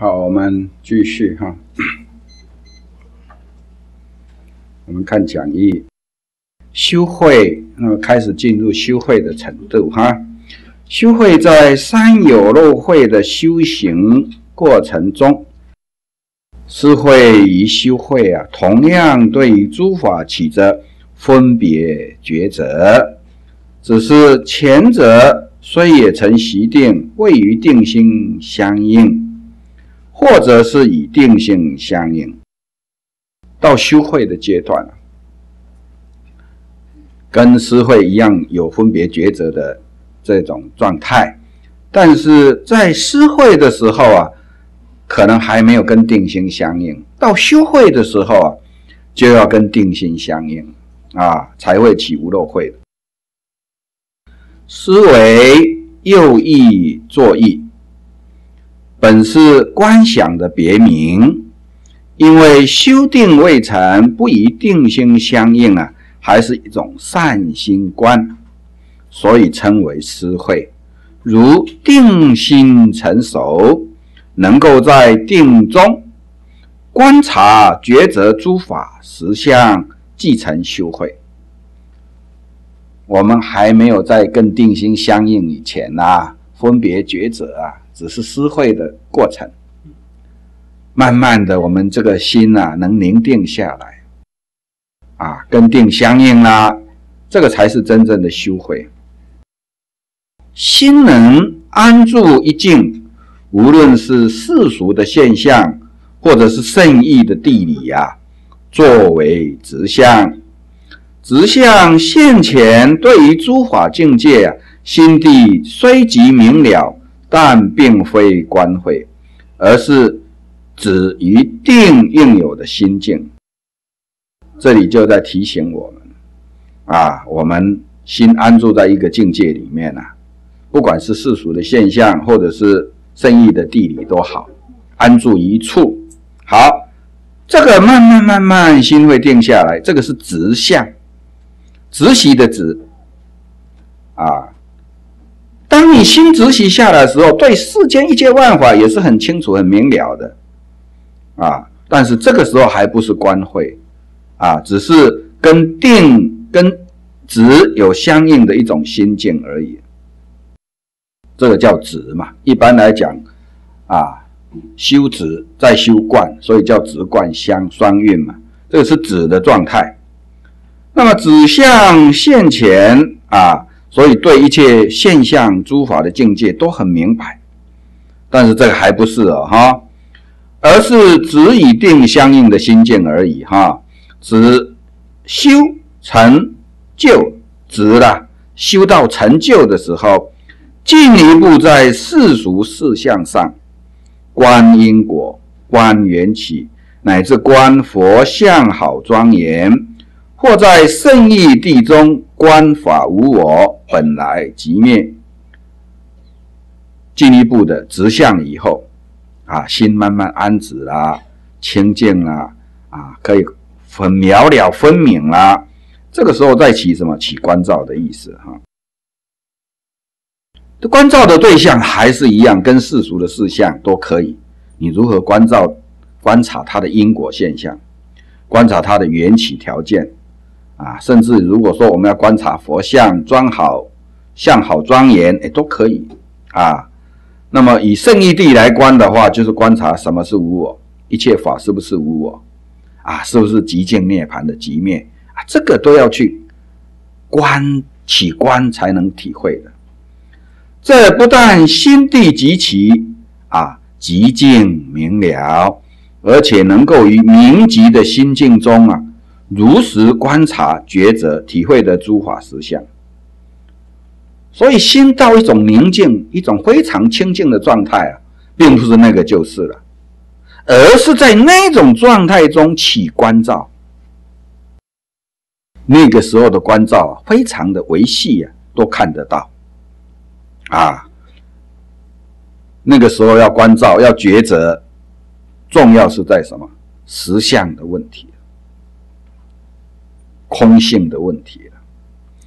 好，我们继续哈。我们看讲义，修慧，那么开始进入修慧的程度哈。修慧在三有漏慧的修行过程中，是会与修慧啊，同样对于诸法起着分别抉择，只是前者虽也曾习定，未与定心相应。或者是以定性相应，到修会的阶段跟思会一样有分别抉择的这种状态，但是在思会的时候啊，可能还没有跟定心相应；到修会的时候啊，就要跟定心相应啊，才会起无漏会。思维又意作意。本是观想的别名，因为修定未成，不与定心相应啊，还是一种善心观，所以称为思慧。如定心成熟，能够在定中观察抉择诸法实相，即成修慧。我们还没有在跟定心相应以前呐，分别抉择啊。只是思会的过程，慢慢的，我们这个心啊，能凝定下来，啊，跟定相应啦，这个才是真正的修会。心能安住一境，无论是世俗的现象，或者是圣意的地理呀，作为直相，直相现前，对于诸法境界啊，心地虽即明了。但并非观会，而是指一定应有的心境。这里就在提醒我们啊，我们心安住在一个境界里面啊，不管是世俗的现象，或者是圣意的地理都好，安住一处。好，这个慢慢慢慢心会定下来，这个是直向，直习的直啊。当你心直起下来的时候，对世间一切万法也是很清楚、很明了的，啊！但是这个时候还不是观会，啊，只是跟定、跟直有相应的一种心境而已。这个叫直嘛。一般来讲，啊，修直再修观，所以叫直观相双运嘛。这个是直的状态。那么指向现前啊。所以，对一切现象诸法的境界都很明白，但是这个还不是哦，哈，而是只以定相应的心境而已，哈，只修成就，值了，修到成就的时候，进一步在世俗事项上观因果、观缘起，乃至观佛像好庄严，或在圣义地中。观法无我，本来即灭。进一步的直向以后，啊，心慢慢安止啦，清净啦，啊，可以很明了分明啦。这个时候再起什么？起观照的意思哈。这观照的对象还是一样，跟世俗的事项都可以。你如何观照、观察它的因果现象，观察它的缘起条件？啊，甚至如果说我们要观察佛像装好、像好庄严，哎，都可以啊。那么以圣义地来观的话，就是观察什么是无我，一切法是不是无我啊？是不是极尽涅槃的极灭啊？这个都要去观起观才能体会的。这不但心地极其啊极尽明了，而且能够于明极的心境中啊。如实观察、抉择、体会的诸法实相，所以心到一种宁静、一种非常清净的状态啊，并不是那个就是了，而是在那种状态中起观照。那个时候的观照啊非常的维系呀，都看得到啊。那个时候要关照、要抉择，重要是在什么实相的问题。空性的问题了，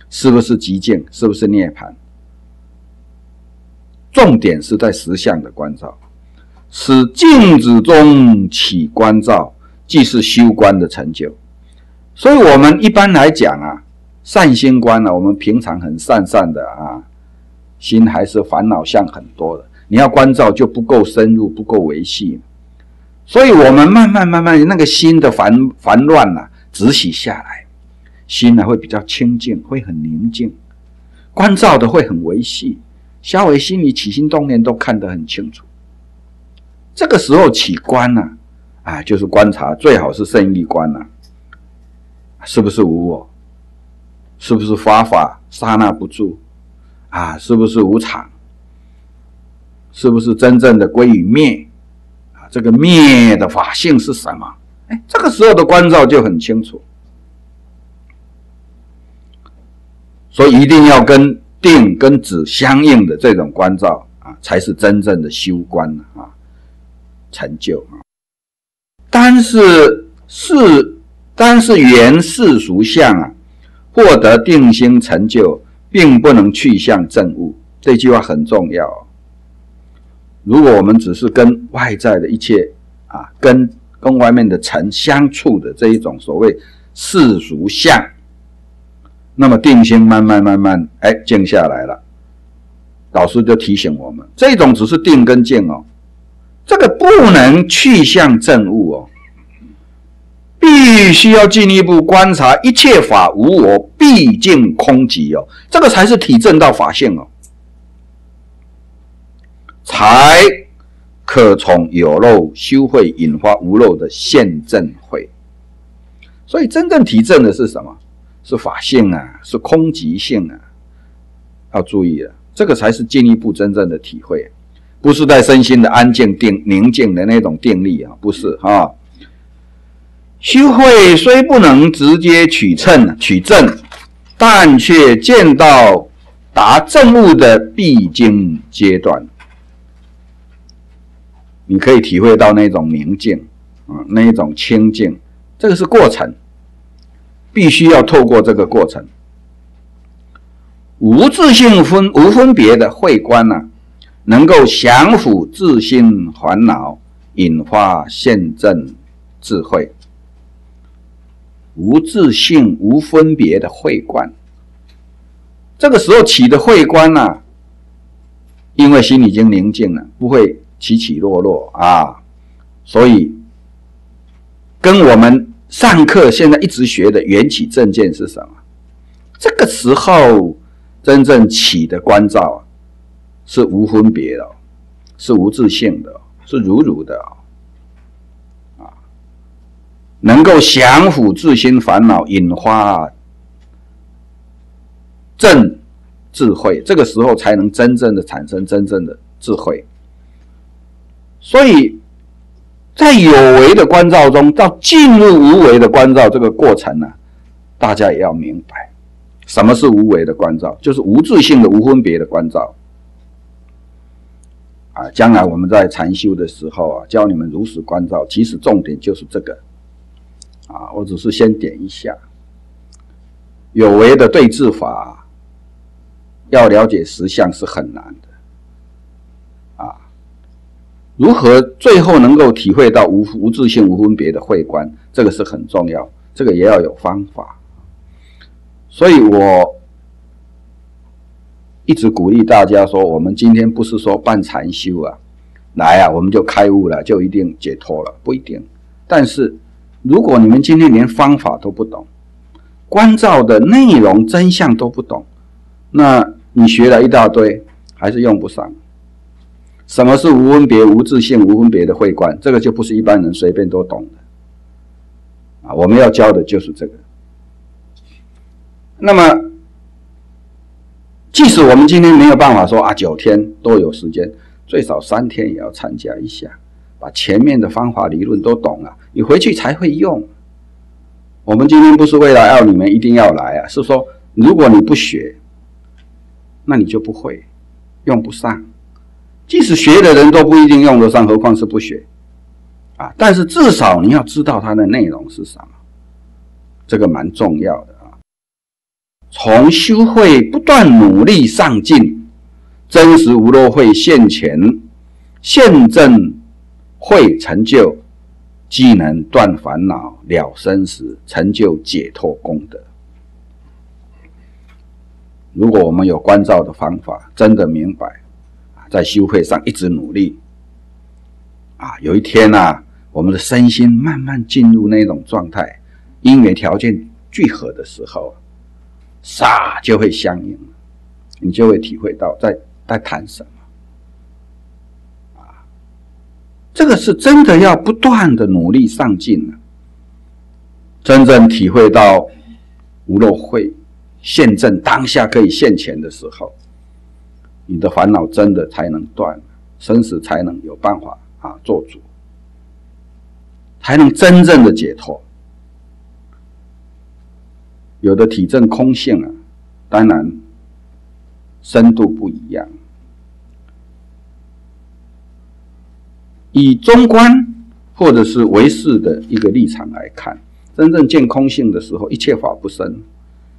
是不是极静？是不是涅槃？重点是在实相的关照。使镜子中起观照，即是修观的成就。所以，我们一般来讲啊，善心观呢，我们平常很善善的啊，心还是烦恼相很多的。你要关照就不够深入，不够维系。所以，我们慢慢慢慢那个心的烦烦乱呐，止息下来，心呢会比较清净，会很宁静，关照的会很维系，稍微心里起心动念都看得很清楚。这个时候起观呢，啊，就是观察，最好是胜意观呐，是不是无我？是不是法法刹那不住？啊，是不是无常？是不是真正的归于灭？啊，这个灭的法性是什么？哎，这个时候的关照就很清楚。所以一定要跟定跟止相应的这种关照啊，才是真正的修观啊，成就啊。单是世，单是缘世俗相啊，获得定心成就，并不能去向正悟。这句话很重要。如果我们只是跟外在的一切啊，跟跟外面的尘相处的这一种所谓世俗相，那么定心慢慢慢慢哎静下来了。导师就提醒我们，这种只是定跟静哦，这个不能去向正悟哦，必须要进一步观察一切法无我，毕竟空寂哦，这个才是体证到法性哦。才可从有漏修慧引发无漏的现证慧，所以真正体证的是什么？是法性啊，是空寂性啊。要注意了，这个才是进一步真正的体会，不是在身心的安静定宁静的那种定力啊，不是啊。修慧虽不能直接取称取证，但却见到达正悟的必经阶段。你可以体会到那种宁静，啊，那一种清净，这个是过程，必须要透过这个过程，无自性分无分别的慧观呢，能够降伏自心烦恼，引发现证智慧。无自性无分别的慧观，这个时候起的慧观呢，因为心已经宁静了，不会。起起落落啊，所以跟我们上课现在一直学的缘起正见是什么？这个时候真正起的关照是无分别的，是无自性的，是如如的啊，能够降伏自心烦恼，引发正智慧，这个时候才能真正的产生真正的智慧。所以，在有为的关照中，到进入无为的关照这个过程呢，大家也要明白，什么是无为的关照，就是无自性的无分别的关照。啊，将来我们在禅修的时候啊，教你们如实关照，其实重点就是这个。啊，我只是先点一下，有为的对治法，要了解实相是很难的。如何最后能够体会到无无自性、无分别的慧观，这个是很重要，这个也要有方法。所以我一直鼓励大家说：，我们今天不是说办禅修啊，来啊，我们就开悟了，就一定解脱了，不一定。但是如果你们今天连方法都不懂，关照的内容真相都不懂，那你学了一大堆，还是用不上。什么是无分别、无自性、无分别的慧观？这个就不是一般人随便都懂的啊！我们要教的就是这个。那么，即使我们今天没有办法说啊，九天都有时间，最少三天也要参加一下，把前面的方法理论都懂了，你回去才会用。我们今天不是为了要你们一定要来啊，是说如果你不学，那你就不会，用不上。即使学的人都不一定用得上，何况是不学啊？但是至少你要知道它的内容是什么，这个蛮重要的啊。从修会不断努力上进，真实无漏会现前现证慧成就，既能断烦恼、了生死、成就解脱功德。如果我们有关照的方法，真的明白，在修会上一直努力，啊，有一天呢，我们的身心慢慢进入那种状态，因缘条件聚合的时候，傻就会相应，你就会体会到在在谈什么，啊，这个是真的要不断的努力上进真正体会到无漏慧。现证当下可以现前的时候，你的烦恼真的才能断，生死才能有办法啊做主，才能真正的解脱。有的体证空性啊，当然深度不一样。以中观或者是唯识的一个立场来看，真正见空性的时候，一切法不生。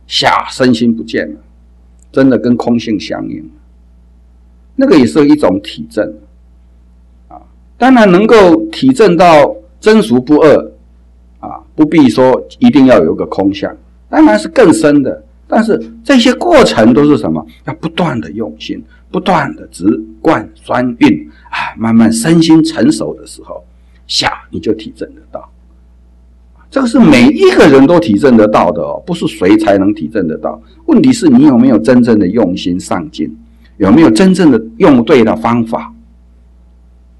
下身心不见了，真的跟空性相应，那个也是一种体证啊。当然能够体证到真俗不二啊，不必说一定要有个空相，当然是更深的。但是这些过程都是什么？要不断的用心，不断的直贯专运啊，慢慢身心成熟的时候，下你就体证得到。这个是每一个人都体证得到的哦，不是谁才能体证得到。问题是你有没有真正的用心上进，有没有真正的用对了方法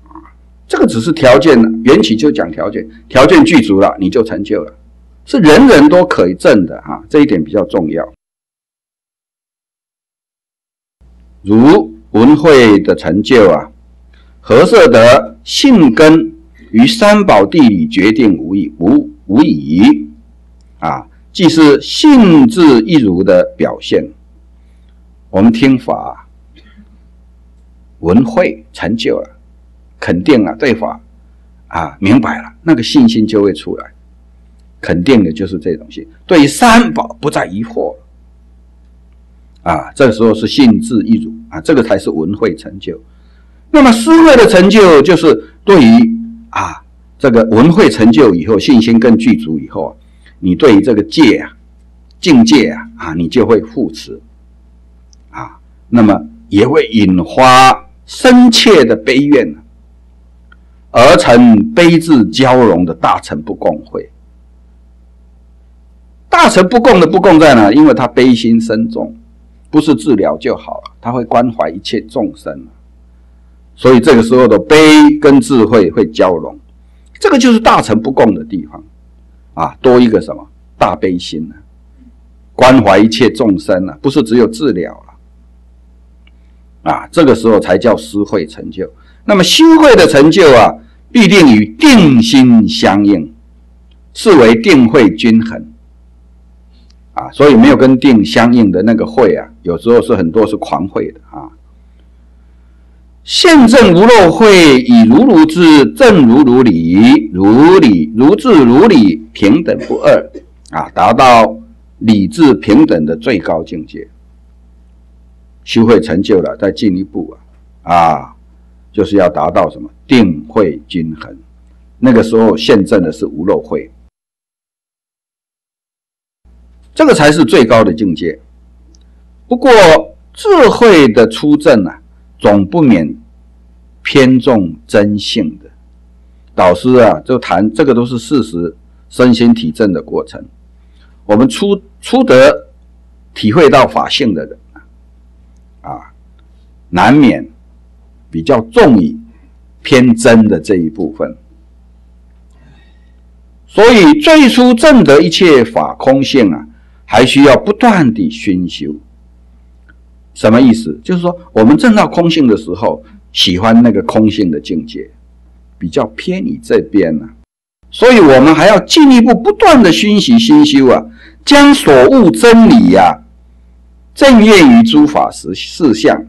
啊？这个只是条件缘起就讲条件，条件具足了你就成就了，是人人都可以证的啊，这一点比较重要。如文慧的成就啊，何色得性根于三宝地理决定无异无。无疑，啊，既是性质一如的表现。我们听法，文会成就了，肯定了对法，啊，明白了，那个信心就会出来。肯定的就是这种心，对于三宝不再疑惑。啊，这个时候是性质一如啊，这个才是文会成就。那么思维的成就，就是对于啊。这个文会成就以后，信心更具足以后啊，你对于这个戒啊、境界啊啊，你就会护持啊，那么也会引发深切的悲怨而成悲智交融的大臣不共会。大臣不共的不共在哪？因为他悲心深重，不是治疗就好了，他会关怀一切众生，所以这个时候的悲跟智慧会交融。这个就是大臣不共的地方，啊，多一个什么大悲心呢？关怀一切众生呢，不是只有治疗了，啊，这个时候才叫思慧成就。那么修慧的成就啊，必定与定心相应，是为定慧均衡，啊，所以没有跟定相应的那个慧啊，有时候是很多是狂慧的啊。现证无漏慧，以如如之正如如理，如理如智如理，平等不二啊，达到理智平等的最高境界。修会成就了，再进一步啊啊，就是要达到什么定慧均衡。那个时候现证的是无漏慧，这个才是最高的境界。不过智慧的出证啊。总不免偏重真性的导师啊，就谈这个都是事实，身心体证的过程。我们初初得体会到法性的人，难免比较重于偏真的这一部分。所以最初证得一切法空性啊，还需要不断的熏修。什么意思？就是说，我们证到空性的时候，喜欢那个空性的境界，比较偏你这边呢。所以，我们还要进一步不断的熏习心修啊，将所悟真理呀，正验于诸法实事相，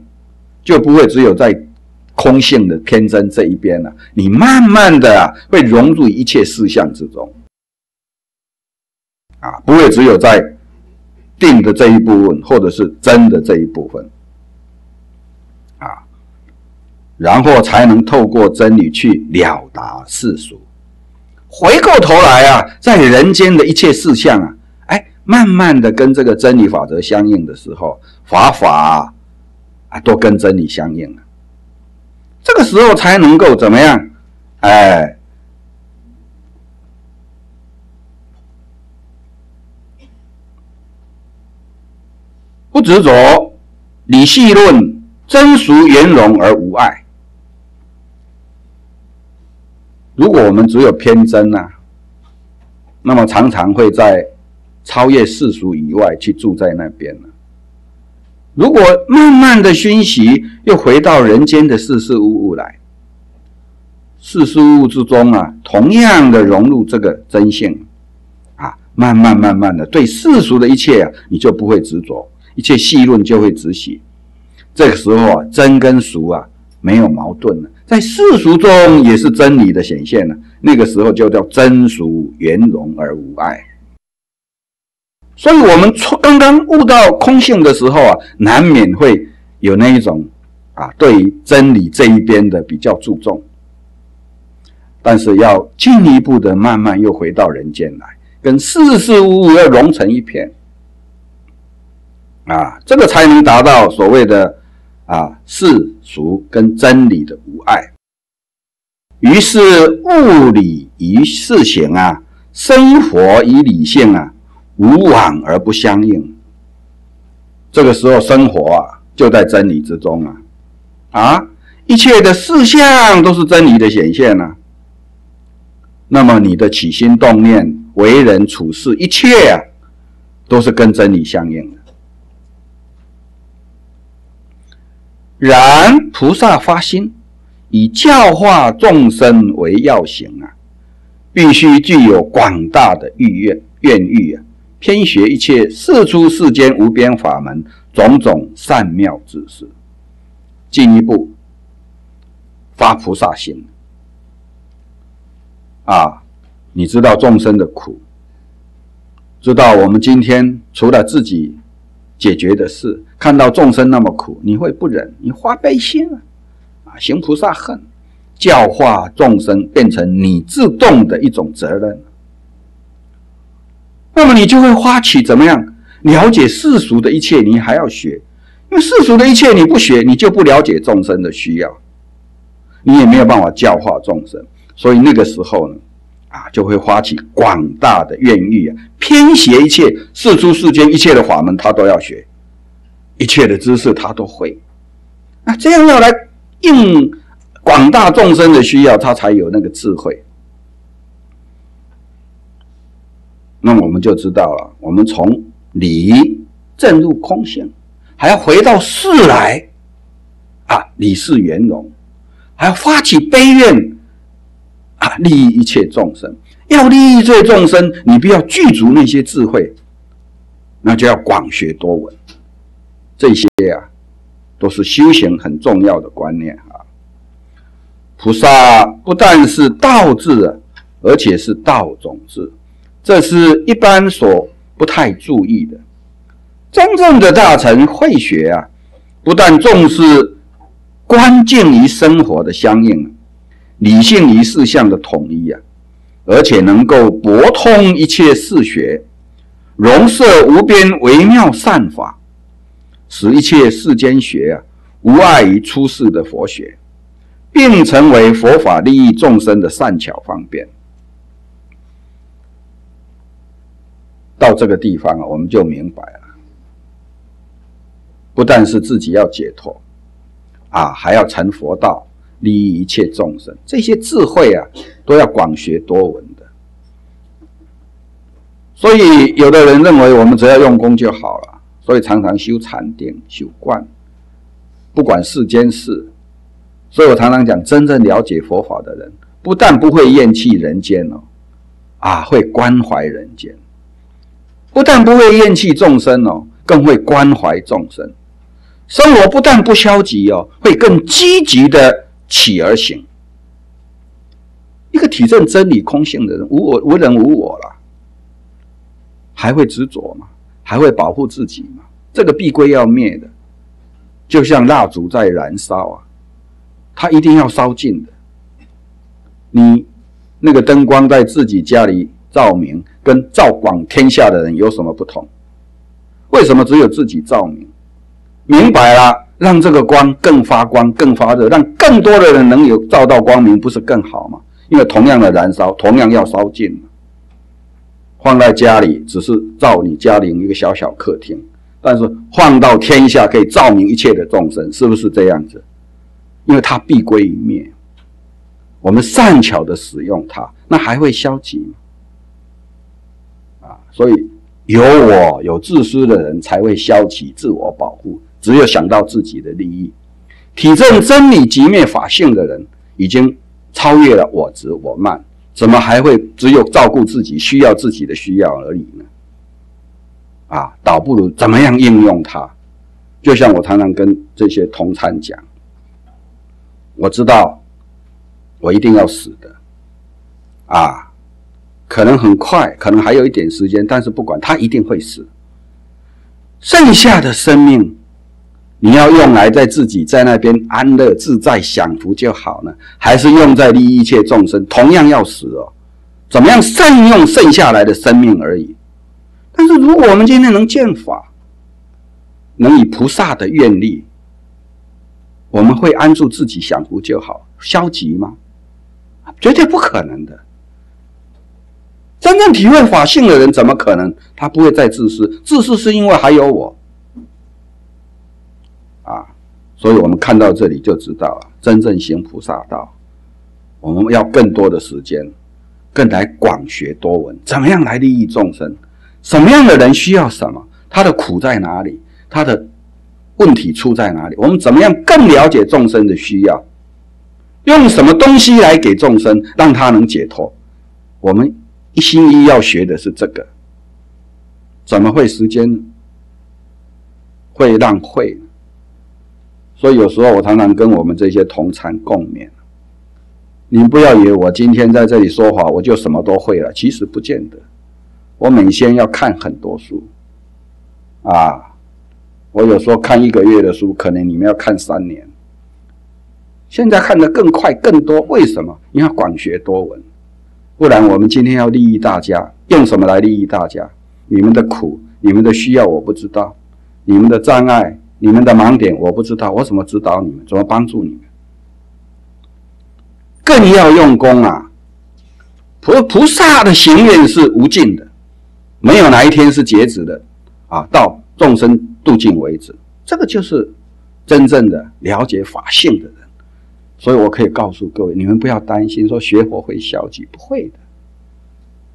就不会只有在空性的天真这一边了。你慢慢的啊，会融入一切事相之中，啊，不会只有在。定的这一部分，或者是真的这一部分，啊，然后才能透过真理去了达世俗。回过头来啊，在人间的一切事项啊，哎，慢慢的跟这个真理法则相应的时候，法法啊都跟真理相应了。这个时候才能够怎么样？哎，不执着，理细论，真俗圆融而无碍。如果我们只有偏真啊，那么常常会在超越世俗以外去住在那边了。如果慢慢的熏习，又回到人间的事事物物来，事事物之中啊，同样的融入这个真性啊，慢慢慢慢的对世俗的一切啊，你就不会执着，一切细论就会止息。这个时候啊，真跟俗啊没有矛盾了。在世俗中也是真理的显现了，那个时候就叫真俗圆融而无碍。所以，我们出刚刚悟到空性的时候啊，难免会有那一种啊，对于真理这一边的比较注重。但是，要进一步的慢慢又回到人间来，跟事事物物要融成一片啊，这个才能达到所谓的。啊，世俗跟真理的无碍，于是物理与事行啊，生活与理性啊，无往而不相应。这个时候，生活啊，就在真理之中啊，啊，一切的事项都是真理的显现啊。那么，你的起心动念、为人处事，一切啊，都是跟真理相应的。然菩萨发心，以教化众生为要行啊，必须具有广大的欲愿愿欲啊，偏学一切世出世间无边法门，种种善妙之事，进一步发菩萨心啊！你知道众生的苦，知道我们今天除了自己解决的事。看到众生那么苦，你会不忍，你发悲心啊，啊，行菩萨恨，教化众生变成你自动的一种责任。那么你就会发起怎么样了解世俗的一切，你还要学，因为世俗的一切你不学，你就不了解众生的需要，你也没有办法教化众生，所以那个时候呢，啊，就会发起广大的愿欲啊，偏邪一切世出世间一切的法门，他都要学。一切的知识他都会，那这样要来应广大众生的需要，他才有那个智慧。那我们就知道了，我们从理证入空性，还要回到事来啊，理事圆融，还要发起悲愿啊，利益一切众生。要利益这些众生，你必要具足那些智慧，那就要广学多闻。这些啊，都是修行很重要的观念啊。菩萨不但是道智，而且是道种智，这是一般所不太注意的。真正的大乘慧学啊，不但重视关键于生活的相应，理性于事项的统一啊，而且能够博通一切事学，容摄无边微妙善法。使一切世间学啊，无碍于出世的佛学，并成为佛法利益众生的善巧方便。到这个地方啊，我们就明白了，不但是自己要解脱啊，还要成佛道，利益一切众生。这些智慧啊，都要广学多闻的。所以，有的人认为我们只要用功就好了。所以常常修禅定、修观，不管世间事。所以我常常讲，真正了解佛法的人，不但不会厌弃人间哦，啊，会关怀人间；不但不会厌弃众生哦，更会关怀众生。生活不但不消极哦，会更积极的起而行。一个体证真理空性的人，无我、无人、无我了，还会执着吗？还会保护自己吗？这个必归要灭的，就像蜡烛在燃烧啊，它一定要烧尽的。你那个灯光在自己家里照明，跟照广天下的人有什么不同？为什么只有自己照明？明白了，让这个光更发光、更发热，让更多的人能有照到光明，不是更好吗？因为同样的燃烧，同样要烧尽。放在家里只是照你家里一个小小客厅，但是放到天下可以照明一切的众生，是不是这样子？因为它必归于灭。我们善巧的使用它，那还会消极吗？所以有我有自私的人才会消极自我保护，只有想到自己的利益。体证真理即灭法性的人，已经超越了我执我慢，怎么还会只有照顾自己需要自己的需要而已呢？啊，倒不如怎么样应用它？就像我常常跟这些同参讲，我知道。我一定要死的，啊，可能很快，可能还有一点时间，但是不管他一定会死。剩下的生命，你要用来在自己在那边安乐自在享福就好了，还是用在利益一切众生？同样要死哦，怎么样善用剩下来的生命而已。但是如果我们今天能见法，能以菩萨的愿力，我们会安住自己享福就好，消极吗？绝对不可能的。真正体会法性的人，怎么可能他不会再自私？自私是因为还有我啊！所以我们看到这里就知道了，真正行菩萨道，我们要更多的时间，更来广学多闻，怎么样来利益众生？什么样的人需要什么？他的苦在哪里？他的问题出在哪里？我们怎么样更了解众生的需要？用什么东西来给众生，让他能解脱？我们一心一意要学的是这个，怎么会时间会浪费？所以有时候我常常跟我们这些同参共勉：，你不要以为我今天在这里说话，我就什么都会了。其实不见得，我每天要看很多书啊，我有时候看一个月的书，可能你们要看三年。现在看得更快更多，为什么？你要广学多闻，不然我们今天要利益大家，用什么来利益大家？你们的苦，你们的需要我不知道，你们的障碍，你们的盲点我不知道，我怎么指导你们？怎么帮助你们？更要用功啊！菩菩萨的行愿是无尽的，没有哪一天是截止的啊！到众生度尽为止，这个就是真正的了解法性的人。所以我可以告诉各位，你们不要担心说学佛会消极，不会的。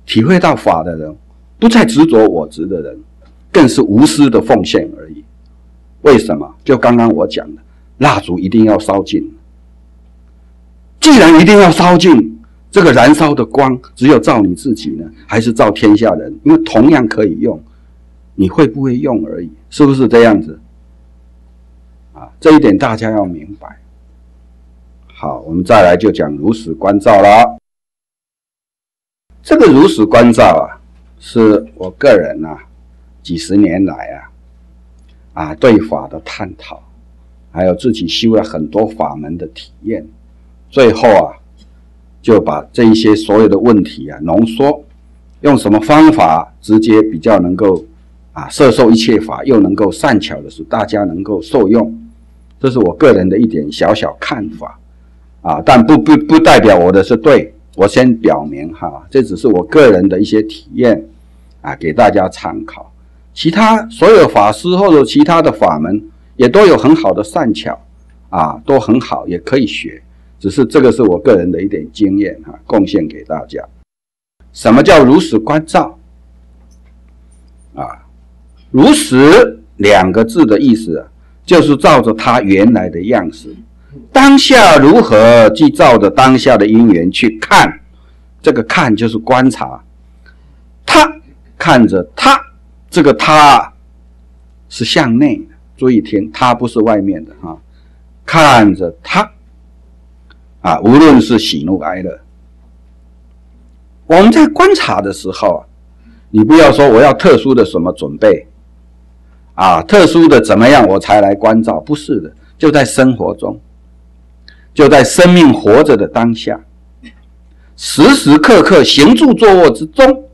体会到法的人，不再执着我执的人，更是无私的奉献而已。为什么？就刚刚我讲的，蜡烛一定要烧尽。既然一定要烧尽，这个燃烧的光，只有照你自己呢，还是照天下人？因为同样可以用，你会不会用而已，是不是这样子？啊，这一点大家要明白。好，我们再来就讲如实观照啦。这个如实观照啊，是我个人啊几十年来啊啊对法的探讨，还有自己修了很多法门的体验，最后啊就把这一些所有的问题啊浓缩，用什么方法直接比较能够啊摄受一切法，又能够善巧的使大家能够受用，这是我个人的一点小小看法。啊，但不不不代表我的是对，我先表明哈，这只是我个人的一些体验，啊，给大家参考。其他所有法师或者其他的法门也都有很好的善巧，啊，都很好，也可以学。只是这个是我个人的一点经验哈，贡献给大家。什么叫如实观照？啊，如实两个字的意思啊，就是照着它原来的样式。当下如何去照着当下的因缘去看？这个看就是观察。他看着他，这个他是向内的，注意听，他不是外面的哈。看着他啊，无论是喜怒哀乐，我们在观察的时候啊，你不要说我要特殊的什么准备啊，特殊的怎么样我才来关照？不是的，就在生活中。就在生命活着的当下，时时刻刻行住坐卧之中。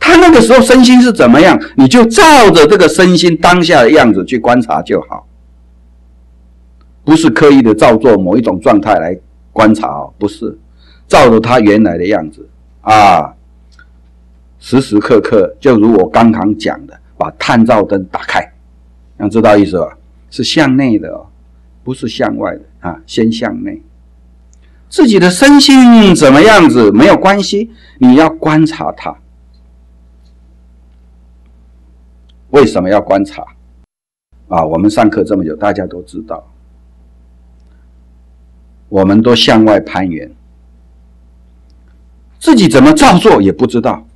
他那个时候身心是怎么样，你就照着这个身心当下的样子去观察就好，不是刻意的照做某一种状态来观察哦，不是，照着他原来的样子啊，时时刻刻就如我刚刚讲的，把探照灯打开，想知道意思吧？是向内的哦，不是向外的啊，先向内，自己的身心怎么样子没有关系，你要观察它。为什么要观察？啊，我们上课这么久，大家都知道，我们都向外攀援，自己怎么造作也不知道，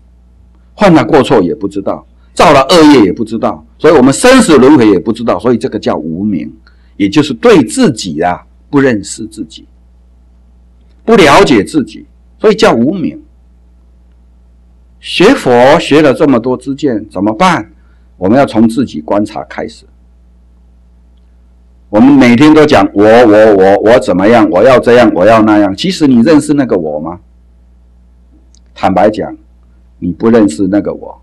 犯了过错也不知道，造了恶业也不知道，所以我们生死轮回也不知道，所以这个叫无名，也就是对自己啊不认识自己，不了解自己，所以叫无名。学佛学了这么多知见，怎么办？我们要从自己观察开始。我们每天都讲我我我我怎么样？我要这样，我要那样。其实你认识那个我吗？坦白讲，你不认识那个我。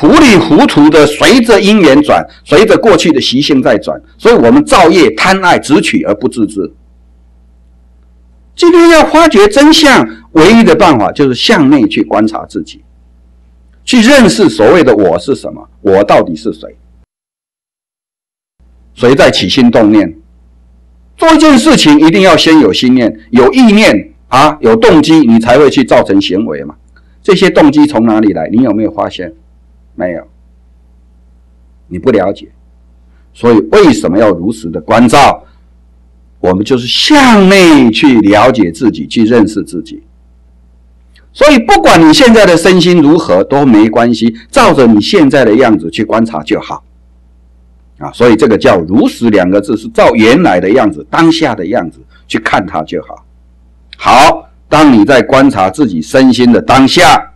糊里糊涂的随着因缘转，随着过去的习性在转，所以我们造业贪爱执取而不自知。今天要发掘真相，唯一的办法就是向内去观察自己。去认识所谓的我是什么？我到底是谁？谁在起心动念？做一件事情一定要先有心念、有意念啊，有动机，你才会去造成行为嘛。这些动机从哪里来？你有没有发现？没有，你不了解。所以为什么要如实的关照？我们就是向内去了解自己，去认识自己。所以，不管你现在的身心如何都没关系，照着你现在的样子去观察就好。啊，所以这个叫“如实”两个字，是照原来的样子、当下的样子去看它就好。好，当你在观察自己身心的当下，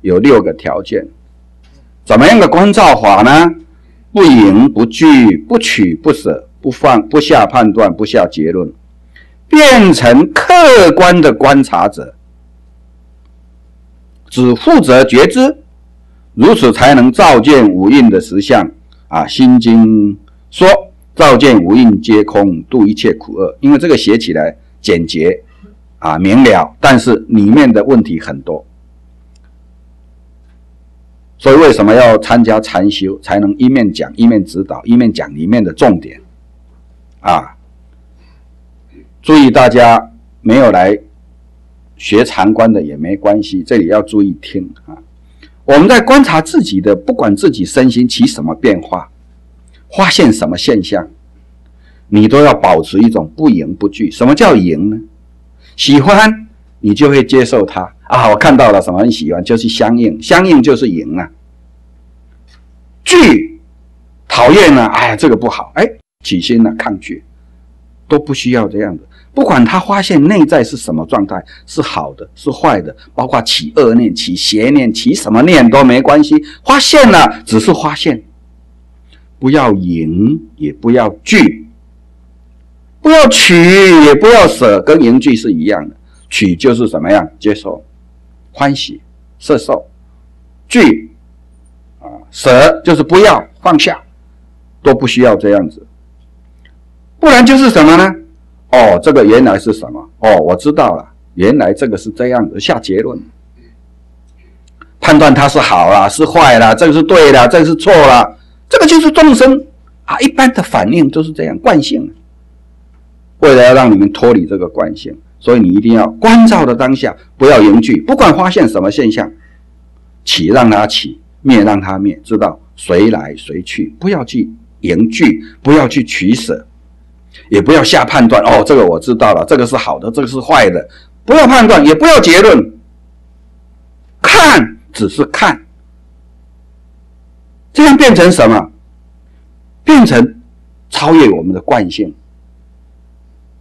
有六个条件，怎么样的观照法呢？不迎不拒，不取不舍，不放不下判断，不下结论，变成客观的观察者。只负责觉知，如此才能照见五蕴的实相啊！《心经》说：“照见五蕴皆空，度一切苦厄。”因为这个写起来简洁啊明了，但是里面的问题很多，所以为什么要参加禅修，才能一面讲一面指导，一面讲里面的重点啊？注意，大家没有来。学禅观的也没关系，这里要注意听啊！我们在观察自己的，不管自己身心起什么变化，发现什么现象，你都要保持一种不迎不拒。什么叫迎呢？喜欢你就会接受它啊！我看到了什么很喜欢，就是相应，相应就是赢啊。拒讨厌呢？哎呀，这个不好，哎，起心呢抗拒，都不需要这样的。不管他发现内在是什么状态，是好的，是坏的，包括起恶念、起邪念、起什么念都没关系。发现了，只是发现，不要赢，也不要拒，不要取，也不要舍，跟赢拒是一样的。取就是什么样？接受、欢喜、摄受；拒啊，舍就是不要放下，都不需要这样子。不然就是什么呢？哦，这个原来是什么？哦，我知道了，原来这个是这样的，下结论，判断它是好了，是坏了，这个是对的，这个是错了，这个就是众生啊，一般的反应都是这样，惯性。为了要让你们脱离这个惯性，所以你一定要关照的当下，不要凝聚，不管发现什么现象，起让它起，灭让它灭，知道谁来谁去，不要去凝聚，不要去取舍。也不要下判断哦，这个我知道了，这个是好的，这个是坏的，不要判断，也不要结论，看只是看，这样变成什么？变成超越我们的惯性，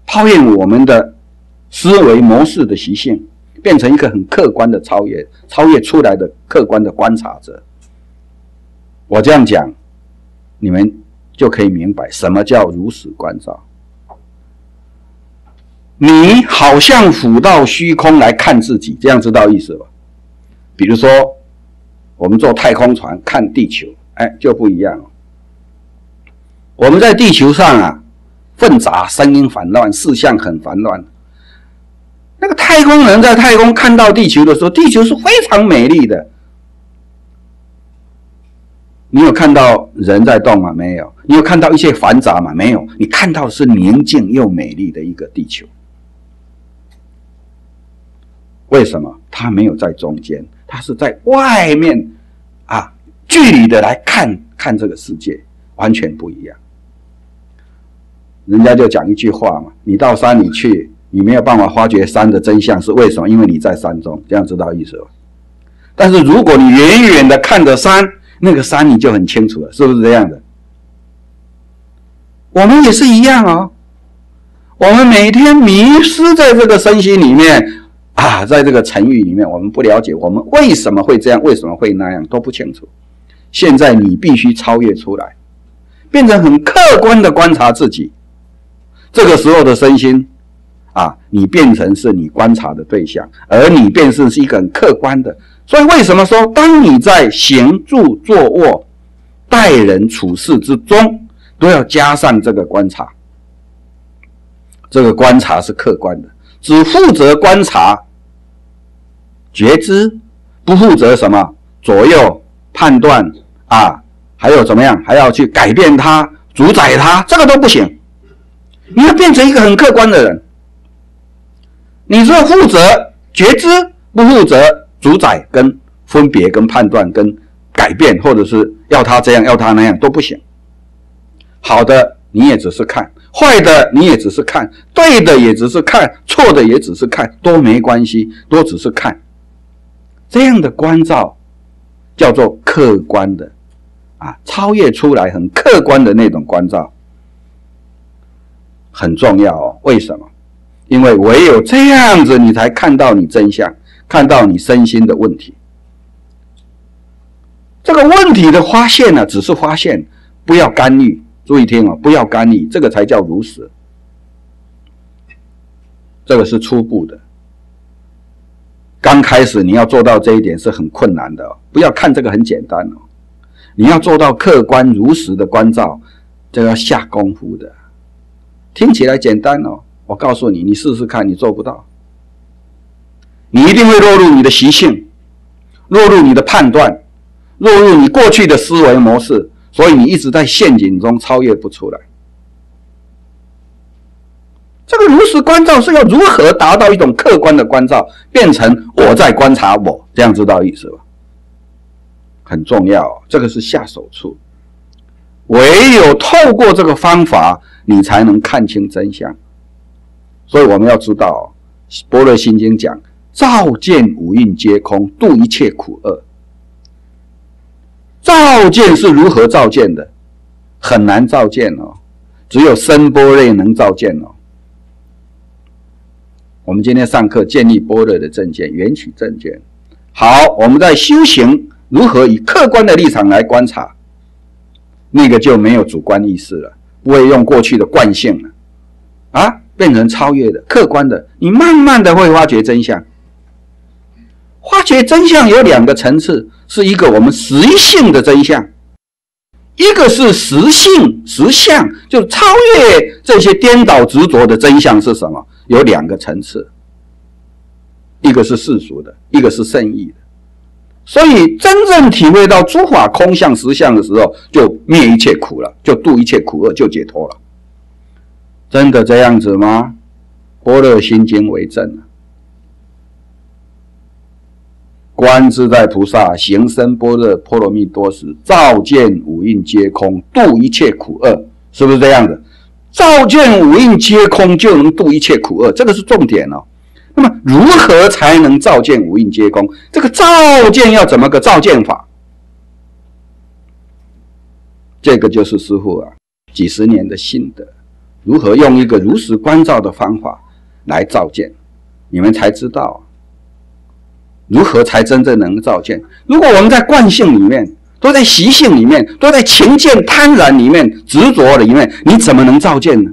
超越我们的思维模式的习性，变成一个很客观的超越，超越出来的客观的观察者。我这样讲，你们。就可以明白什么叫如实观照。你好像俯到虚空来看自己，这样知道意思吧？比如说，我们坐太空船看地球，哎，就不一样了。我们在地球上啊，纷杂，声音烦乱，事项很烦乱。那个太空人在太空看到地球的时候，地球是非常美丽的。你有看到人在动吗？没有。你有看到一些繁杂吗？没有。你看到是宁静又美丽的一个地球。为什么？它没有在中间，它是在外面啊，距离的来看看这个世界，完全不一样。人家就讲一句话嘛：你到山里去。你没有办法发掘山的真相是为什么？因为你在山中，这样知道意思吧？但是如果你远远的看着山，那个山你就很清楚了，是不是这样的？我们也是一样哦。我们每天迷失在这个身心里面啊，在这个成语里面，我们不了解我们为什么会这样，为什么会那样都不清楚。现在你必须超越出来，变成很客观的观察自己。这个时候的身心。啊，你变成是你观察的对象，而你变成是一个很客观的。所以为什么说，当你在行住坐卧、待人处事之中，都要加上这个观察？这个观察是客观的，只负责观察、觉知，不负责什么左右判断啊，还有怎么样，还要去改变它、主宰它，这个都不行。你要变成一个很客观的人。你说负责觉知，不负责主宰跟分别跟判断跟改变，或者是要他这样要他那样都不行。好的你也只是看，坏的你也只是看，对的也只是看，错的也只是看，都没关系，都只是看。这样的关照叫做客观的啊，超越出来很客观的那种关照很重要哦。为什么？因为唯有这样子，你才看到你真相，看到你身心的问题。这个问题的发现呢，只是发现，不要干预。注意听啊，不要干预，这个才叫如实。这个是初步的。刚开始你要做到这一点是很困难的，不要看这个很简单哦。你要做到客观如实的关照，这要下功夫的。听起来简单哦。我告诉你，你试试看，你做不到，你一定会落入你的习性，落入你的判断，落入你过去的思维模式，所以你一直在陷阱中超越不出来。这个如实关照是要如何达到一种客观的关照，变成我在观察我，这样知道意思吧？很重要，这个是下手处，唯有透过这个方法，你才能看清真相。所以我们要知道，《般若心经》讲“照见五蕴皆空，度一切苦厄”。照见是如何照见的？很难照见哦，只有深般若能照见哦。我们今天上课建立般若的正见，缘起正见。好，我们在修行如何以客观的立场来观察，那个就没有主观意识了，不会用过去的惯性了啊。变成超越的、客观的，你慢慢的会发觉真相。发觉真相有两个层次，是一个我们实性的真相，一个是实性、实相，就超越这些颠倒执着的真相是什么？有两个层次，一个是世俗的，一个是圣意的。所以真正体会到诸法空相实相的时候，就灭一切苦了，就度一切苦厄，就解脱了。真的这样子吗？般若心经为证观自在菩萨行深般若波罗蜜多时，照见五蕴皆空，度一切苦厄，是不是这样的？照见五蕴皆空，就能度一切苦厄，这个是重点哦。那么，如何才能照见五蕴皆空？这个照见要怎么个照见法？这个就是师傅啊，几十年的心得。如何用一个如实观照的方法来照见，你们才知道如何才真正能照见。如果我们在惯性里面都在习性里面，都在情见贪婪里面、执着里面，你怎么能照见呢？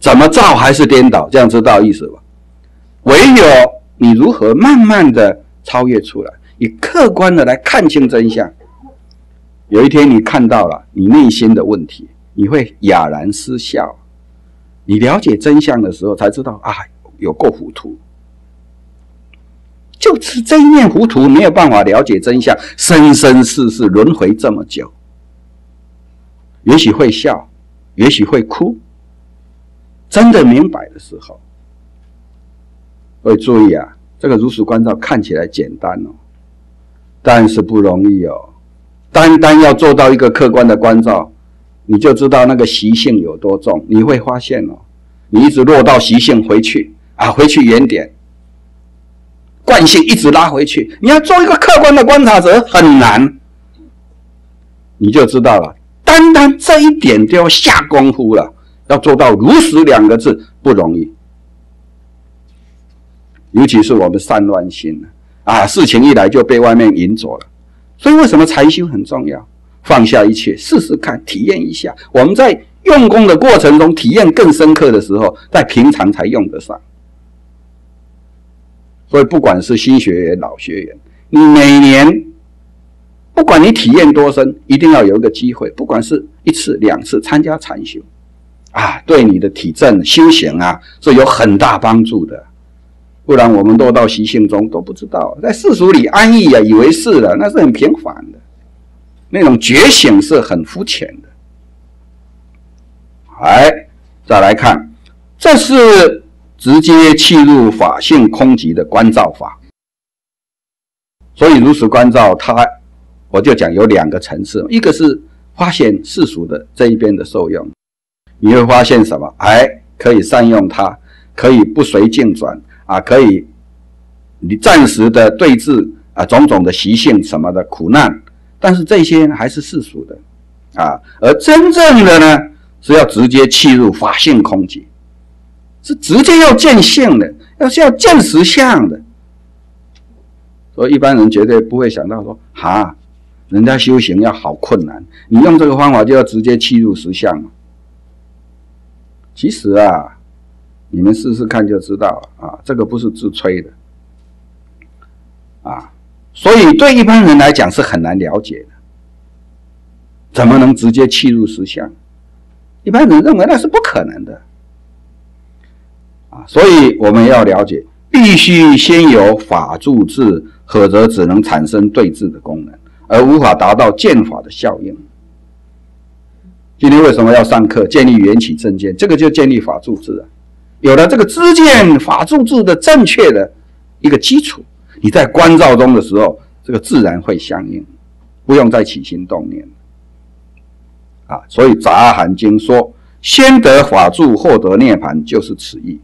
怎么照还是颠倒？这样知道意思吧？唯有你如何慢慢的超越出来，以客观的来看清真相。有一天你看到了你内心的问题，你会哑然失笑。你了解真相的时候，才知道啊，有够糊涂。就是这一面糊涂，没有办法了解真相，生生世世轮回这么久，也许会笑，也许会哭。真的明白的时候，会注意啊，这个如实观照看起来简单哦，但是不容易哦。单单要做到一个客观的关照，你就知道那个习性有多重。你会发现哦，你一直落到习性回去啊，回去原点。惯性一直拉回去，你要做一个客观的观察者很难，你就知道了。单单这一点都要下功夫了，要做到如实两个字不容易。尤其是我们散乱心啊，事情一来就被外面引走了。所以为什么禅修很重要？放下一切，试试看，体验一下。我们在用功的过程中体验更深刻的时候，在平常才用得上。所以，不管是新学员、老学员，你每年，不管你体验多深，一定要有一个机会，不管是一次、两次参加禅修，啊，对你的体证修行啊是有很大帮助的。不然，我们落到习性中都不知道，在世俗里安逸啊，以为是的，那是很平凡的，那种觉醒是很肤浅的。哎，再来看，这是。直接契入法性空寂的观照法，所以如实观照它，我就讲有两个层次，一个是发现世俗的这一边的受用，你会发现什么？哎，可以善用它，可以不随境转啊，可以你暂时的对峙啊，种种的习性什么的苦难，但是这些还是世俗的啊，而真正的呢是要直接契入法性空寂。是直接要见性的，要是要见实相的，所以一般人绝对不会想到说，哈，人家修行要好困难，你用这个方法就要直接契入实相嘛。其实啊，你们试试看就知道了啊，这个不是自吹的，啊，所以对一般人来讲是很难了解的，怎么能直接契入实相？一般人认为那是不可能的。啊，所以我们要了解，必须先有法助智，否则只能产生对峙的功能，而无法达到见法的效应。今天为什么要上课？建立缘起正见，这个就建立法助智啊。有了这个知见法助智的正确的一个基础，你在观照中的时候，这个自然会相应，不用再起心动念。啊，所以《杂含经》说：“先得法助，后得涅盘”，就是此意。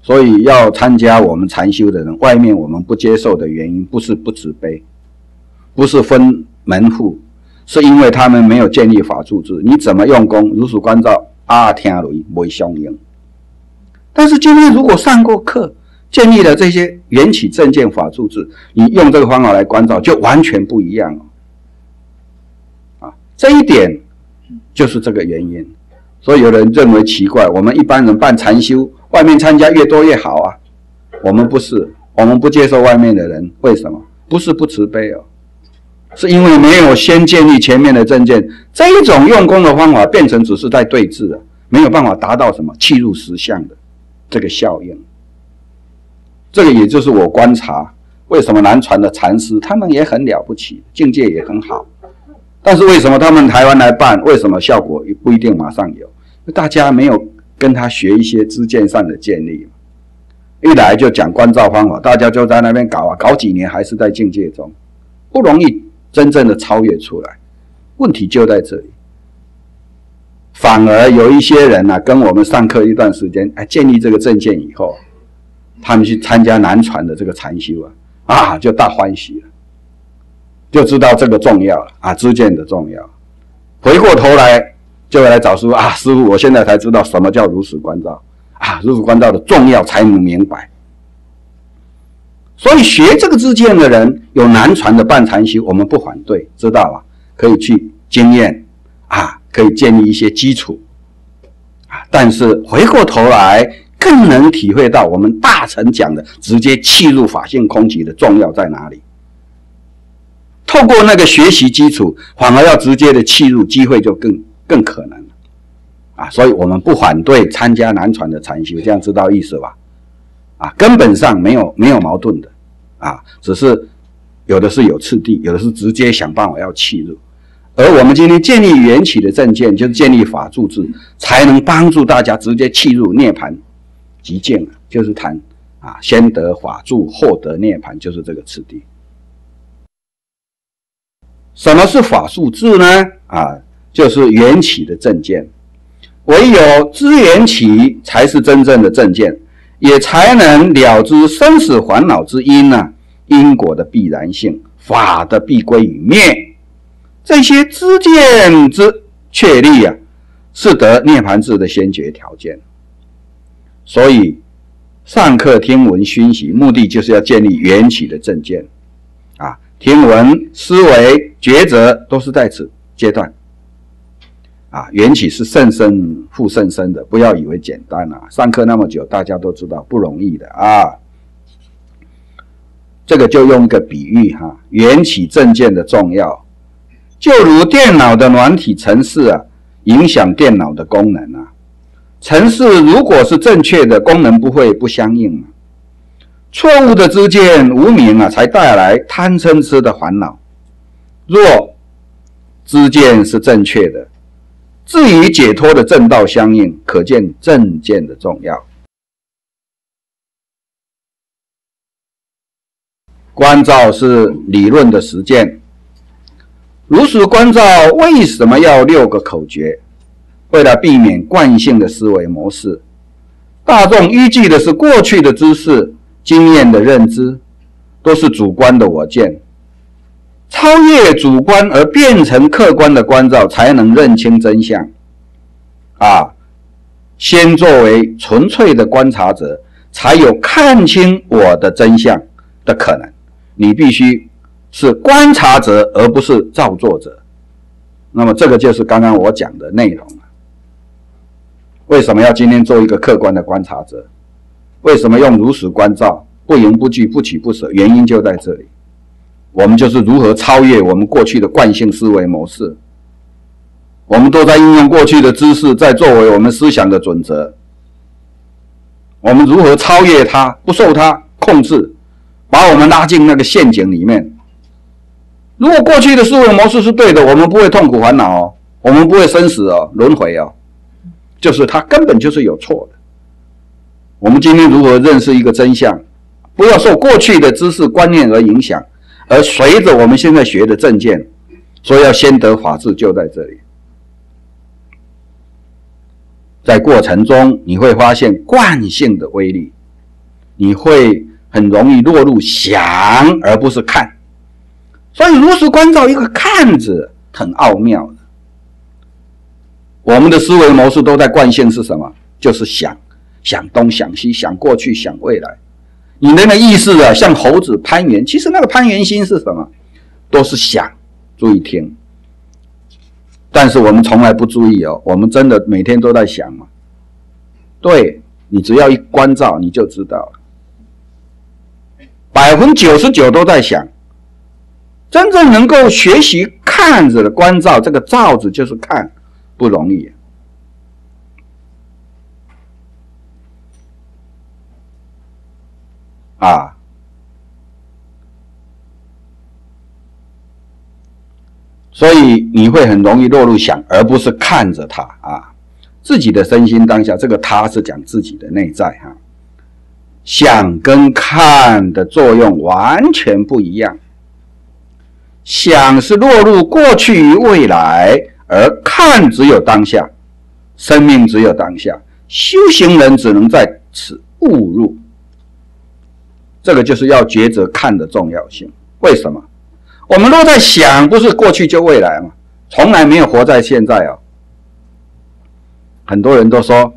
所以要参加我们禅修的人，外面我们不接受的原因，不是不慈悲，不是分门户，是因为他们没有建立法住智。你怎么用功，如数关照，阿天雷不会相应。但是今天如果上过课，建立了这些缘起正见法住智，你用这个方法来关照，就完全不一样了。啊，这一点就是这个原因。所以有人认为奇怪，我们一般人办禅修。外面参加越多越好啊！我们不是，我们不接受外面的人，为什么？不是不慈悲哦，是因为没有先建立前面的正见，这一种用功的方法变成只是在对峙了，没有办法达到什么契入实相的这个效应。这个也就是我观察，为什么南传的禅师他们也很了不起，境界也很好，但是为什么他们台湾来办，为什么效果也不一定马上有？大家没有。跟他学一些知见上的建立，一来就讲关照方法，大家就在那边搞啊，搞几年还是在境界中，不容易真正的超越出来。问题就在这里，反而有一些人呢，跟我们上课一段时间，哎，建立这个正见以后，他们去参加南传的这个禅修啊，啊，就大欢喜了，就知道这个重要了啊，知见的重要，回过头来。就会来找师傅啊！师傅，我现在才知道什么叫如实观照啊！如实观照的重要才能明白。所以学这个知见的人有难传的半禅修，我们不反对，知道吧？可以去经验啊，可以建立一些基础啊。但是回过头来，更能体会到我们大臣讲的直接契入法性空寂的重要在哪里。透过那个学习基础，反而要直接的契入，机会就更更可能了啊。所以我们不反对参加南传的禅修，这样知道意思吧？啊，根本上没有没有矛盾的，啊，只是有的是有次第，有的是直接想办法要契入。而我们今天建立缘起的正见，就是建立法住智，才能帮助大家直接契入涅槃极见啊，就是谈啊，先得法住，后得涅盘，就是这个次第。什么是法术智呢？啊，就是缘起的正见，唯有知缘起，才是真正的正见。也才能了知生死烦恼之因呢？因果的必然性，法的必归于灭，这些知见之确立啊，是得涅盘智的先决条件。所以上课听闻熏习，目的就是要建立缘起的正见啊，听闻思维抉择都是在此阶段。啊，缘起是甚深复甚深的，不要以为简单啊！上课那么久，大家都知道不容易的啊。这个就用一个比喻哈，缘起正见的重要，就如电脑的软体程式啊，影响电脑的功能啊。城市如果是正确的，功能不会不相应错误的知见无明啊，才带来贪嗔痴的烦恼。若知见是正确的。至于解脱的正道相应，可见正见的重要。观照是理论的实践，如实观照为什么要六个口诀？为了避免惯性的思维模式。大众依据的是过去的知识、经验的认知，都是主观的我见。超越主观而变成客观的关照，才能认清真相。啊，先作为纯粹的观察者，才有看清我的真相的可能。你必须是观察者，而不是造作者。那么，这个就是刚刚我讲的内容。为什么要今天做一个客观的观察者？为什么用如实关照，不迎不拒，不取不舍？原因就在这里。我们就是如何超越我们过去的惯性思维模式。我们都在运用过去的知识，在作为我们思想的准则。我们如何超越它，不受它控制，把我们拉进那个陷阱里面？如果过去的思维模式是对的，我们不会痛苦烦恼哦，我们不会生死哦，轮回哦，就是它根本就是有错的。我们今天如何认识一个真相？不要受过去的知识观念而影响。而随着我们现在学的正见，说要先得法治，就在这里。在过程中，你会发现惯性的威力，你会很容易落入想而不是看。所以，如实关照一个“看”字，很奥妙的。我们的思维模式都在惯性是什么？就是想，想东想西，想过去，想未来。你那个意识啊，像猴子攀援，其实那个攀援心是什么？都是想。注意听。但是我们从来不注意哦，我们真的每天都在想嘛。对你只要一关照，你就知道了。百分之九十九都在想。真正能够学习看着的关照，这个“照”字就是看，不容易。啊，所以你会很容易落入想，而不是看着他啊。自己的身心当下，这个他是讲自己的内在哈。想跟看的作用完全不一样。想是落入过去与未来，而看只有当下，生命只有当下。修行人只能在此误入。这个就是要抉择看的重要性。为什么？我们若在想，不是过去就未来吗？从来没有活在现在哦。很多人都说：“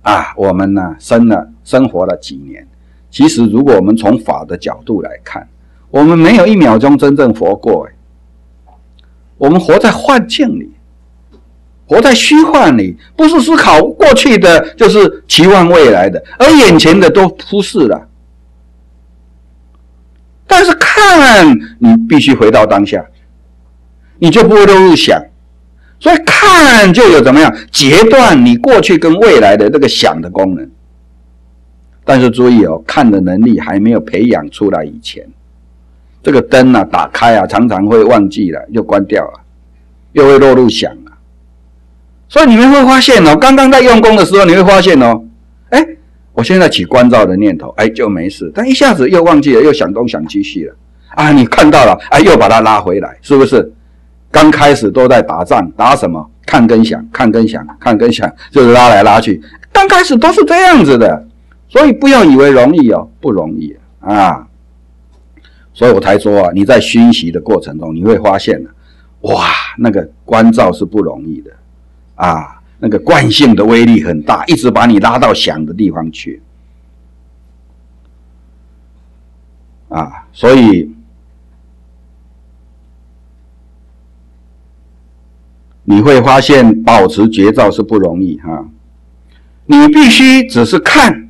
啊，我们呢生了生活了几年，其实，如果我们从法的角度来看，我们没有一秒钟真正活过，哎，我们活在幻境里，活在虚幻里，不是思考过去的，就是期望未来的，而眼前的都忽视了。但是看，你必须回到当下，你就不会落入想，所以看就有怎么样截断你过去跟未来的这个想的功能。但是注意哦，看的能力还没有培养出来以前，这个灯啊打开啊，常常会忘记了，又关掉了，又会落入想。所以你们会发现哦，刚刚在用功的时候，你会发现哦，哎，我现在起关照的念头，哎就没事，但一下子又忘记了，又想东想西去了啊！你看到了，哎，又把它拉回来，是不是？刚开始都在打仗，打什么？看跟想，看跟想，看跟想，就是拉来拉去。刚开始都是这样子的。所以不要以为容易哦，不容易啊！所以我才说啊，你在熏习的过程中，你会发现呢，哇，那个关照是不容易的啊，那个惯性的威力很大，一直把你拉到想的地方去。啊，所以你会发现保持绝照是不容易哈，你必须只是看。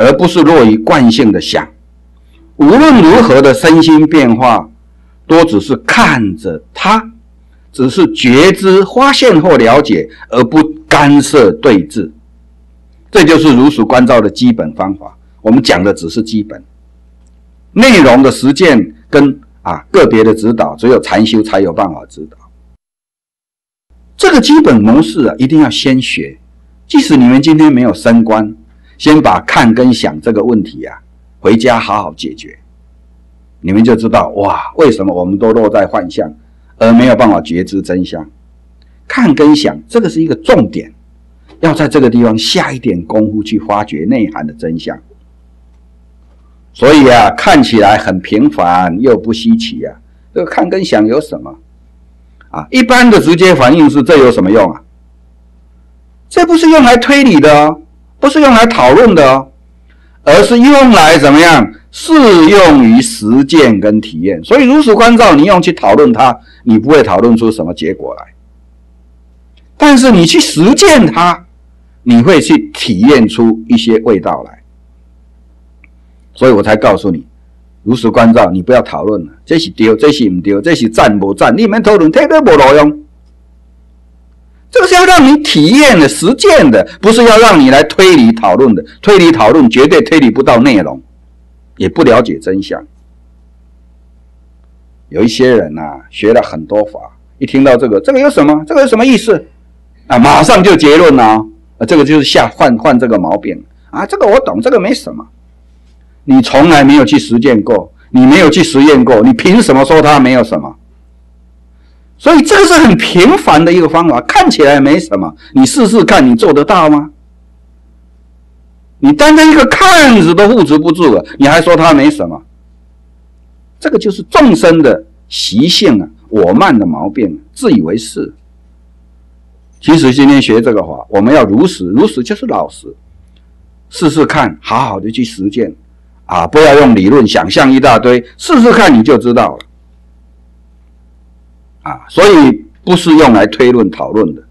而不是落于惯性的想，无论如何的身心变化，都只是看着它，只是觉知、发现或了解，而不干涉对峙。这就是如实观照的基本方法。我们讲的只是基本内容的实践跟啊个别的指导，只有禅修才有办法指导。这个基本模式啊，一定要先学。即使你们今天没有升官。先把看跟想这个问题啊，回家好好解决，你们就知道哇，为什么我们都落在幻象，而没有办法觉知真相？看跟想这个是一个重点，要在这个地方下一点功夫去发掘内涵的真相。所以啊，看起来很平凡又不稀奇啊。这个看跟想有什么啊？一般的直接反应是这有什么用啊？这不是用来推理的。不是用来讨论的，而是用来怎么样适用于实践跟体验。所以如实关照，你用去讨论它，你不会讨论出什么结果来。但是你去实践它，你会去体验出一些味道来。所以我才告诉你，如实关照，你不要讨论了，这是丢，这是唔丢，这是赞不赞？你们讨论特别无路用。这个是要让你体验的、实践的，不是要让你来推理讨论的。推理讨论绝对推理不到内容，也不了解真相。有一些人呐，学了很多法，一听到这个，这个有什么？这个有什么意思？啊，马上就结论了。啊，这个就是下换换这个毛病啊。这个我懂，这个没什么。你从来没有去实践过，你没有去实验过，你凭什么说它没有什么？所以这个是很平凡的一个方法，看起来没什么。你试试看，你做得到吗？你单单一个看字都护持不住了，你还说它没什么？这个就是众生的习性啊，我慢的毛病，自以为是。其实今天学这个法，我们要如实，如实就是老实，试试看，好好的去实践啊，不要用理论想象一大堆，试试看你就知道了。啊，所以不是用来推论、讨论的、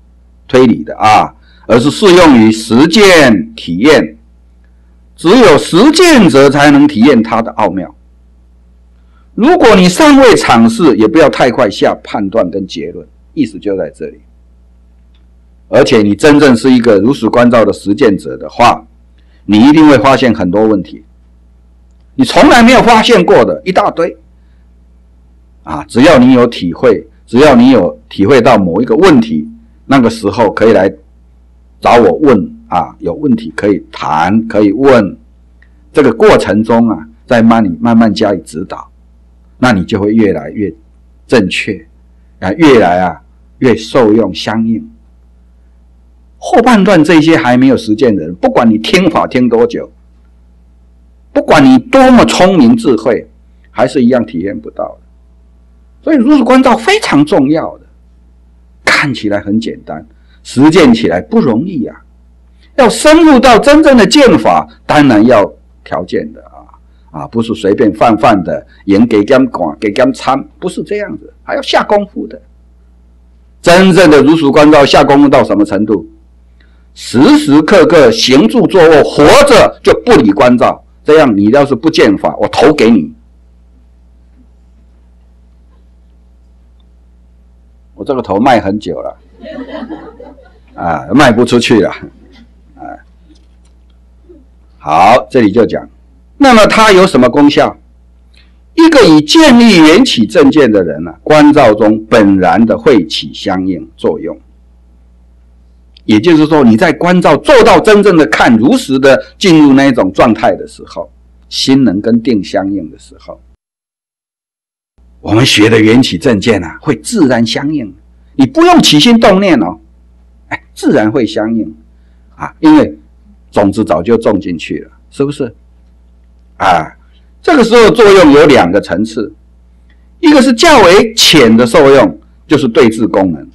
推理的啊，而是适用于实践体验。只有实践者才能体验它的奥妙。如果你尚未尝试，也不要太快下判断跟结论。意思就在这里。而且你真正是一个如实关照的实践者的话，你一定会发现很多问题，你从来没有发现过的一大堆。啊，只要你有体会。只要你有体会到某一个问题，那个时候可以来找我问啊，有问题可以谈，可以问。这个过程中啊，在慢你慢慢加以指导，那你就会越来越正确啊，越来啊越受用相应。后半段这些还没有实践的人，不管你听法听多久，不管你多么聪明智慧，还是一样体验不到的。所以如实关照非常重要的，看起来很简单，实践起来不容易呀。要深入到真正的剑法，当然要条件的啊。啊，不是随便泛泛的言给干管给干参，不是这样子，还要下功夫的。真正的如实关照，下功夫到什么程度？时时刻刻行住坐卧，活着就不离关照。这样，你要是不见法，我投给你。我这个头卖很久了，啊，卖不出去了，好，这里就讲，那么它有什么功效？一个以建立缘起正见的人呢，关照中本然的会起相应作用。也就是说，你在关照做到真正的看如实的进入那一种状态的时候，心能跟定相应的时候，我们学的缘起正见啊，会自然相应。你不用起心动念哦，哎，自然会相应啊，因为种子早就种进去了，是不是？啊，这个时候作用有两个层次，一个是较为浅的受用，就是对治功能。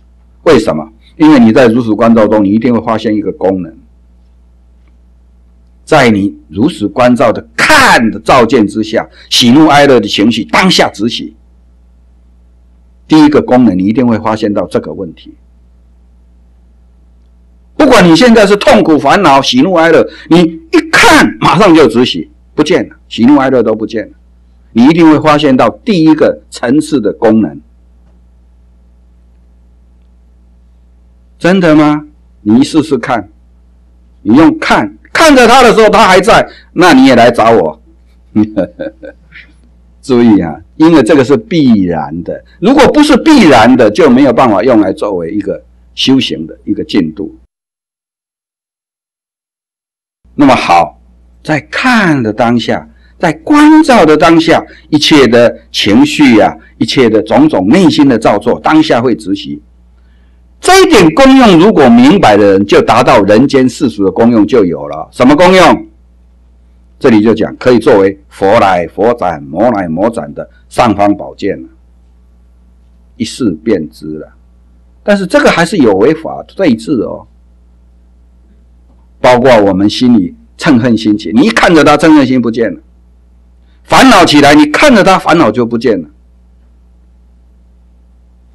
为什么？因为你在如实关照中，你一定会发现一个功能，在你如实关照的看的照见之下，喜怒哀乐的情绪当下执行。第一个功能，你一定会发现到这个问题。不管你现在是痛苦、烦恼、喜怒哀乐，你一看马上就执行，不见了，喜怒哀乐都不见了，你一定会发现到第一个层次的功能。真的吗？你试试看，你用看看着他的时候，他还在，那你也来找我。注意啊，因为这个是必然的，如果不是必然的，就没有办法用来作为一个修行的一个进度。那么好，在看的当下，在关照的当下，一切的情绪呀，一切的种种内心的造作，当下会执行。这一点功用，如果明白的人，就达到人间世俗的功用就有了。什么功用？这里就讲可以作为佛来佛斩、魔来魔斩的尚方宝剑了，一试便知了。但是这个还是有违法对治哦。包括我们心里嗔恨心情，你一看着他嗔恨心不见了；烦恼起来，你看着他烦恼就不见了。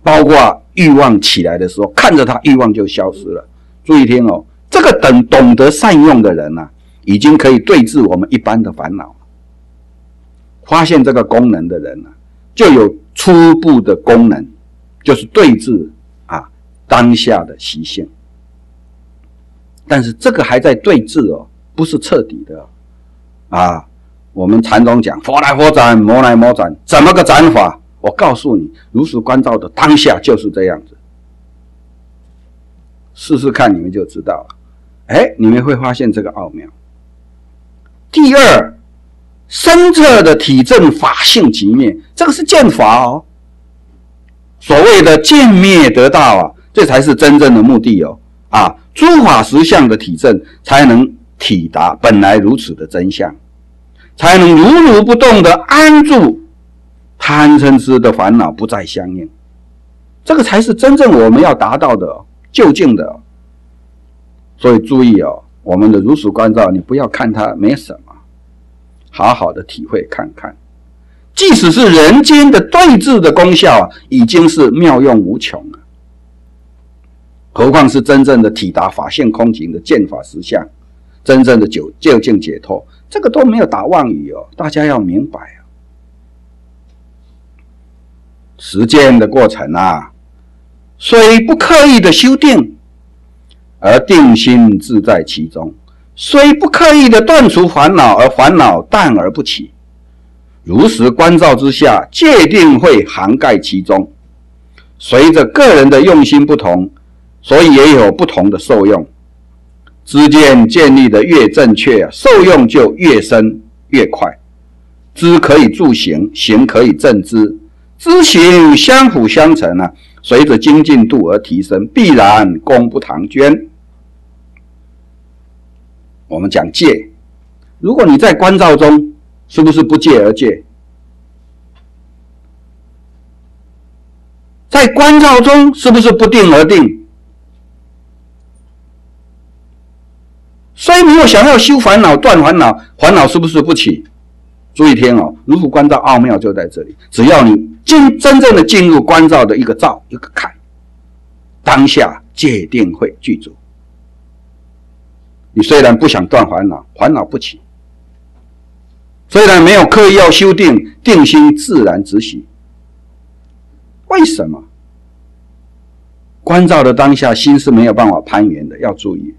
包括。欲望起来的时候，看着他欲望就消失了。注意听哦，这个等懂得善用的人呢，已经可以对治我们一般的烦恼。发现这个功能的人呢，就有初步的功能，就是对治啊当下的习性。但是这个还在对峙哦，不是彻底的啊。我们禅宗讲佛来佛斩，魔来魔斩，怎么个斩法？我告诉你，如实观照的当下就是这样子，试试看，你们就知道了。哎，你们会发现这个奥妙。第二，深彻的体证法性即灭，这个是见法哦。所谓的见灭得道啊，这才是真正的目的哦。啊，诸法实相的体证，才能体达本来如此的真相，才能如如不动的安住。贪嗔痴的烦恼不再相应，这个才是真正我们要达到的究竟的。所以注意哦，我们的如实关照，你不要看它没什么，好好的体会看看。即使是人间的对峙的功效，已经是妙用无穷了，何况是真正的体达法性空情的见法实相，真正的究究竟解脱，这个都没有打妄语哦，大家要明白。实践的过程啊，虽不刻意的修定，而定心自在其中；虽不刻意的断除烦恼，而烦恼淡而不起。如实关照之下，界定会涵盖其中。随着个人的用心不同，所以也有不同的受用。知见建立的越正确，受用就越深越快。知可以助行，行可以正知。知行相辅相成啊，随着精进度而提升，必然功不唐捐。我们讲戒，如果你在关照中，是不是不戒而戒？在关照中，是不是不定而定？虽没有想要修烦恼、断烦恼，烦恼是不是不起？注意听哦，如何关照奥妙就在这里。只要你进真正的进入关照的一个照一个看，当下界定会具足。你虽然不想断烦恼，烦恼不起；虽然没有刻意要修定，定心自然直息。为什么？关照的当下，心是没有办法攀缘的，要注意。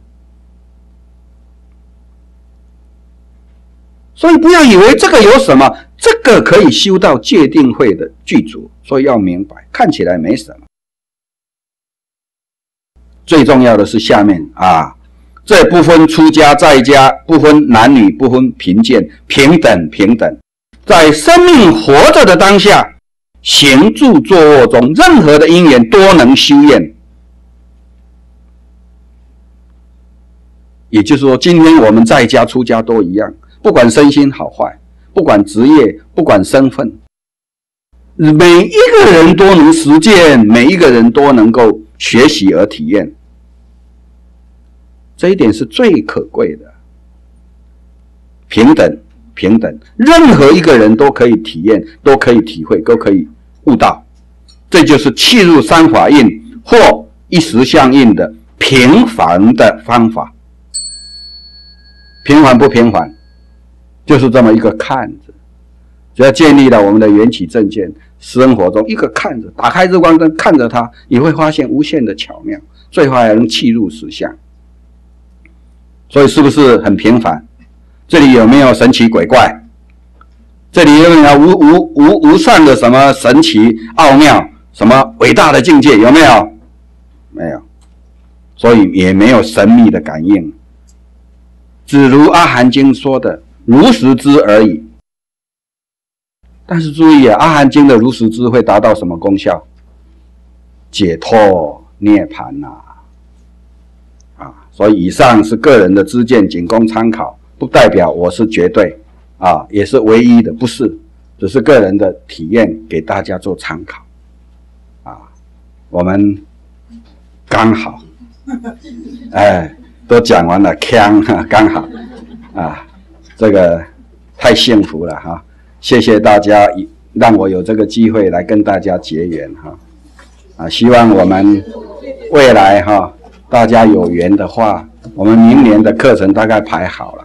所以不要以为这个有什么，这个可以修到界定会的具足，所以要明白，看起来没什么。最重要的是下面啊，这不分出家在家，不分男女，不分贫贱，平等平等，在生命活着的当下，行住坐卧中，任何的因缘都能修验。也就是说，今天我们在家出家都一样。不管身心好坏，不管职业，不管身份，每一个人都能实践，每一个人都能够学习而体验，这一点是最可贵的。平等，平等，任何一个人都可以体验，都可以体会，都可以悟到，这就是气入三法印或一时相应的平凡的方法。平凡不平凡？就是这么一个看着，只要建立了我们的缘起正见，生活中一个看着，打开日光灯看着它，你会发现无限的巧妙，最后还能契入实相。所以是不是很平凡？这里有没有神奇鬼怪？这里有没有无无无无上的什么神奇奥妙、什么伟大的境界？有没有？没有，所以也没有神秘的感应。只如阿含经说的。如实知而已，但是注意啊，《阿含经》的如实知会达到什么功效？解脱涅槃呐！啊，所以以上是个人的知见，仅供参考，不代表我是绝对啊，也是唯一的，不是，只是个人的体验，给大家做参考。啊，我们刚好，哎，都讲完了，锵，刚好啊。这个太幸福了哈！谢谢大家，让我有这个机会来跟大家结缘哈。啊，希望我们未来哈，大家有缘的话，我们明年的课程大概排好了。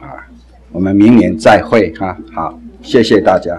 啊，我们明年再会哈。好，谢谢大家。